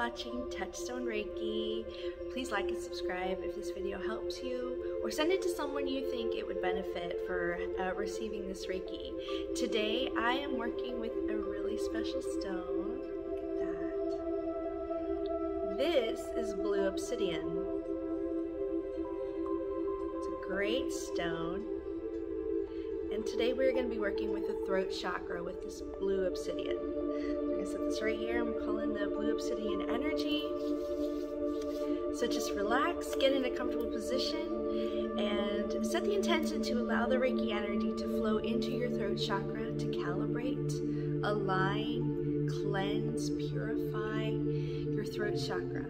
watching Touchstone Reiki. Please like and subscribe if this video helps you, or send it to someone you think it would benefit for uh, receiving this Reiki. Today I am working with a really special stone. Look at that. This is blue obsidian. It's a great stone. And today we're going to be working with the throat chakra with this blue obsidian. This right here. I'm calling the blue obsidian energy. So just relax, get in a comfortable position, and set the intention to allow the Reiki energy to flow into your throat chakra to calibrate, align, cleanse, purify your throat chakra.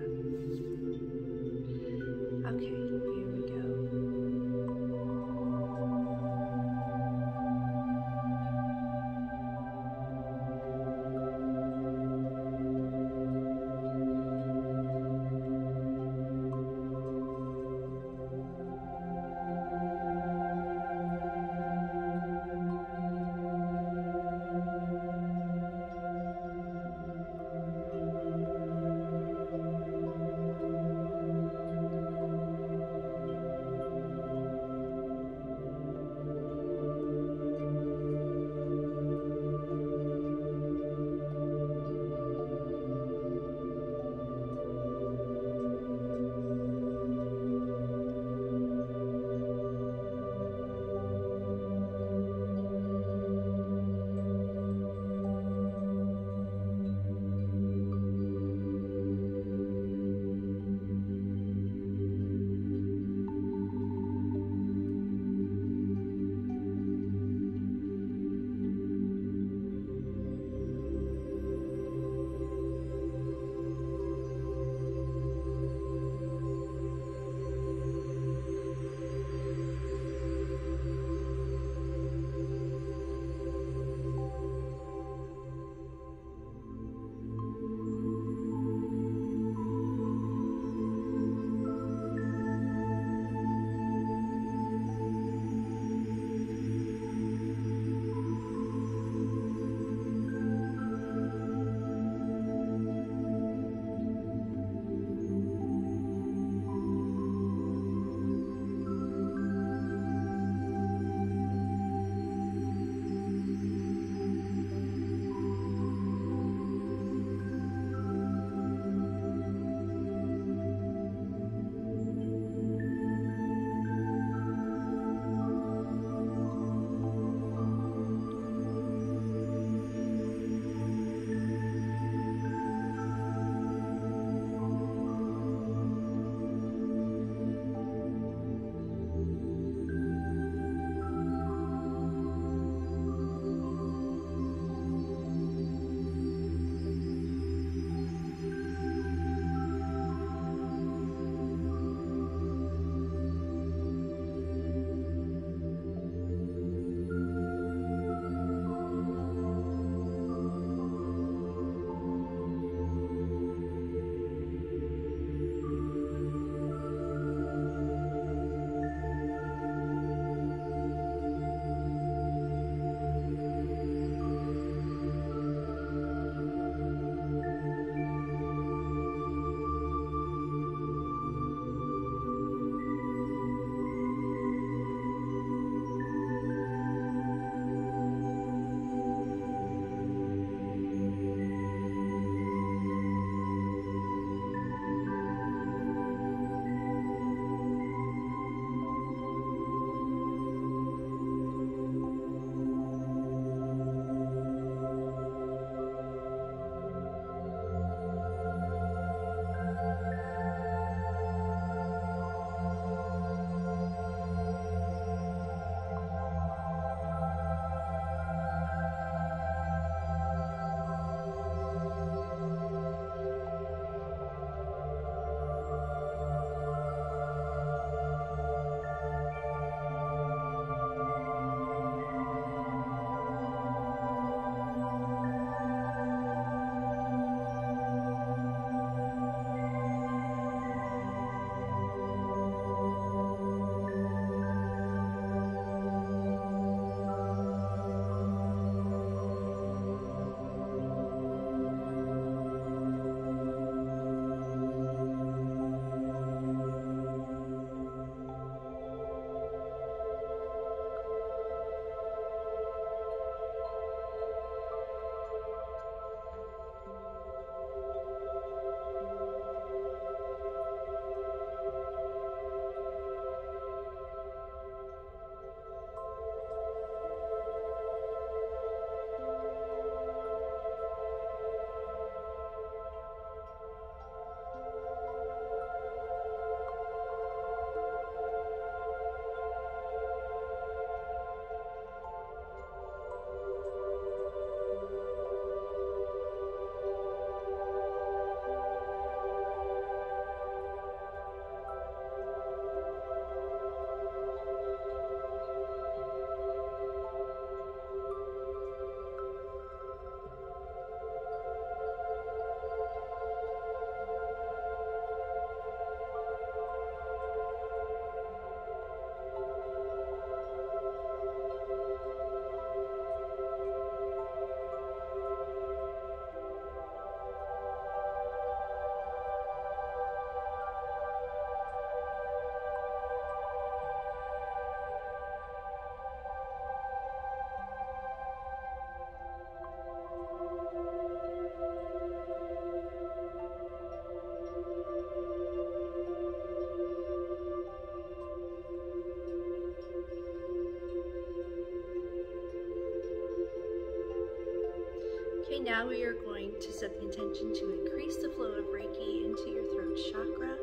Now we are going to set the intention to increase the flow of Reiki into your throat chakra.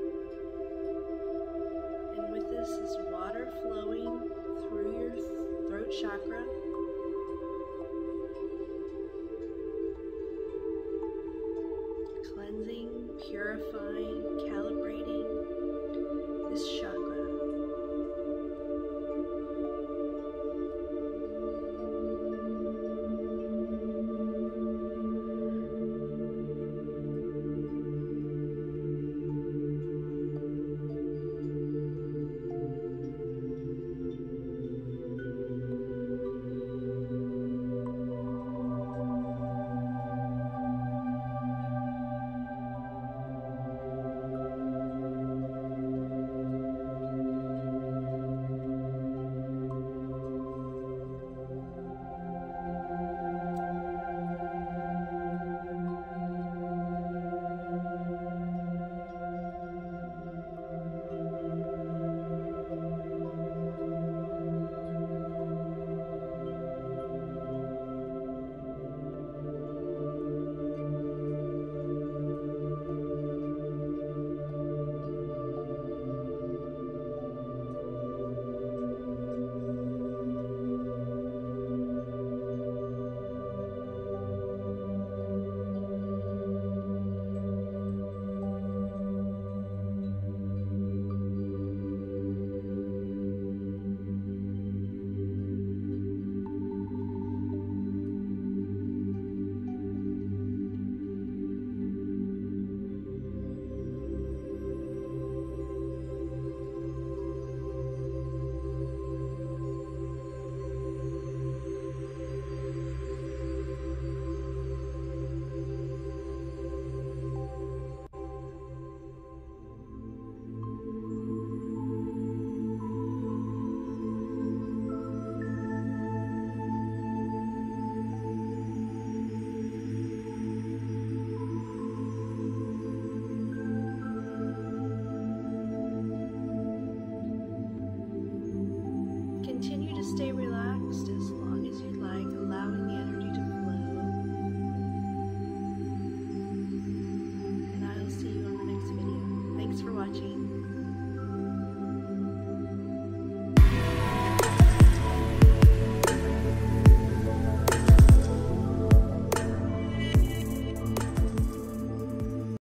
And with this is